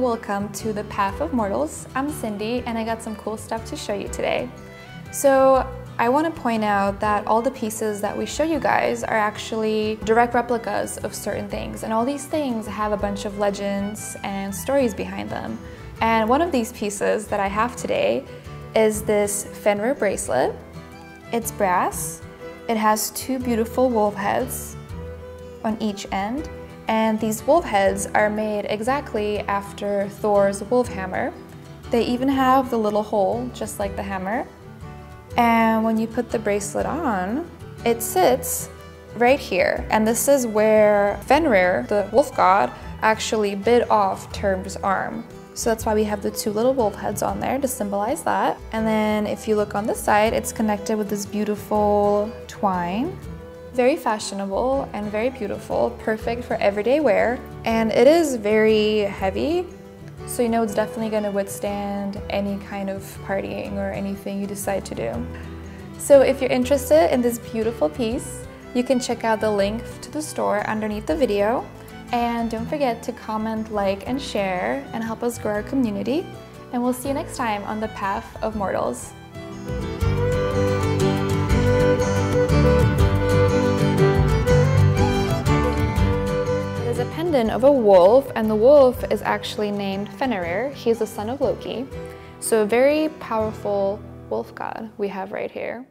welcome to the Path of Mortals. I'm Cindy and I got some cool stuff to show you today. So I want to point out that all the pieces that we show you guys are actually direct replicas of certain things and all these things have a bunch of legends and stories behind them. And one of these pieces that I have today is this Fenrir bracelet. It's brass. It has two beautiful wolf heads on each end and these wolf heads are made exactly after Thor's wolf hammer. They even have the little hole, just like the hammer. And when you put the bracelet on, it sits right here. And this is where Fenrir, the wolf god, actually bit off Tyr's arm. So that's why we have the two little wolf heads on there to symbolize that. And then if you look on this side, it's connected with this beautiful twine very fashionable and very beautiful, perfect for everyday wear. And it is very heavy, so you know it's definitely gonna withstand any kind of partying or anything you decide to do. So if you're interested in this beautiful piece, you can check out the link to the store underneath the video. And don't forget to comment, like, and share and help us grow our community. And we'll see you next time on the Path of Mortals. Pendant of a wolf, and the wolf is actually named Fenrir. He's the son of Loki. So a very powerful wolf god we have right here.